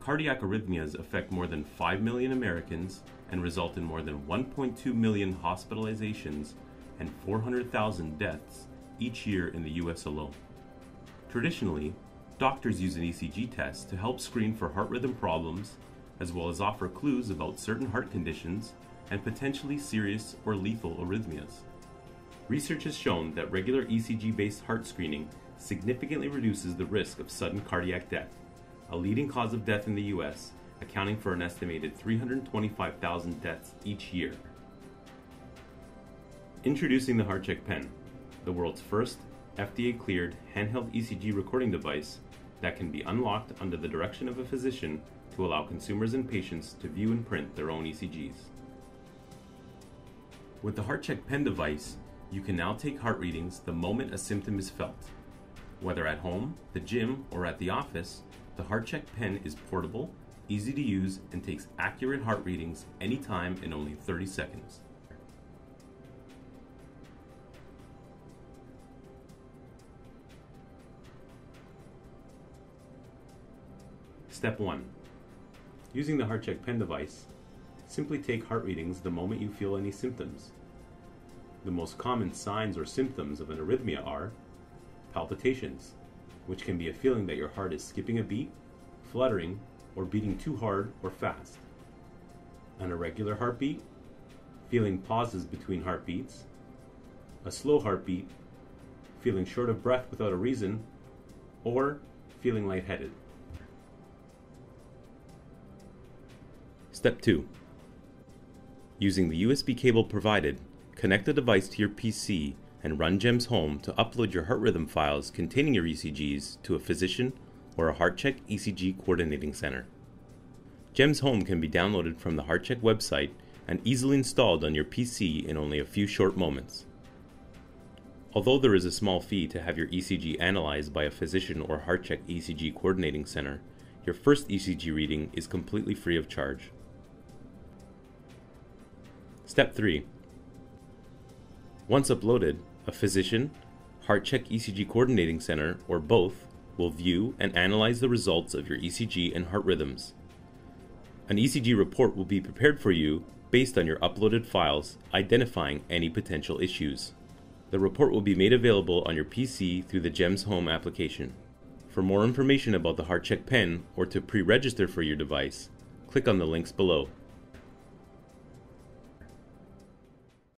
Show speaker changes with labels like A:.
A: Cardiac arrhythmias affect more than 5 million Americans and result in more than 1.2 million hospitalizations and 400,000 deaths each year in the US alone. Traditionally, doctors use an ECG test to help screen for heart rhythm problems, as well as offer clues about certain heart conditions and potentially serious or lethal arrhythmias. Research has shown that regular ECG based heart screening significantly reduces the risk of sudden cardiac death, a leading cause of death in the US, accounting for an estimated 325,000 deaths each year. Introducing the HeartCheck Pen, the world's first FDA cleared handheld ECG recording device that can be unlocked under the direction of a physician to allow consumers and patients to view and print their own ECGs. With the HeartCheck Pen device, you can now take heart readings the moment a symptom is felt. Whether at home, the gym, or at the office, the HeartCheck Pen is portable, easy to use, and takes accurate heart readings anytime in only 30 seconds. Step 1. Using the HeartCheck pen device, simply take heart readings the moment you feel any symptoms. The most common signs or symptoms of an arrhythmia are palpitations, which can be a feeling that your heart is skipping a beat, fluttering, or beating too hard or fast. An irregular heartbeat, feeling pauses between heartbeats, a slow heartbeat, feeling short of breath without a reason, or feeling lightheaded. Step 2. Using the USB cable provided, connect the device to your PC and run GEMS Home to upload your heart rhythm files containing your ECGs to a physician or a HeartCheck ECG coordinating center. GEMS Home can be downloaded from the HeartCheck website and easily installed on your PC in only a few short moments. Although there is a small fee to have your ECG analyzed by a physician or HeartCheck ECG coordinating center, your first ECG reading is completely free of charge. Step 3. Once uploaded, a physician, HeartCheck ECG Coordinating Center, or both, will view and analyze the results of your ECG and heart rhythms. An ECG report will be prepared for you based on your uploaded files, identifying any potential issues. The report will be made available on your PC through the GEMS Home application. For more information about the HeartCheck pen or to pre-register for your device, click on the links below.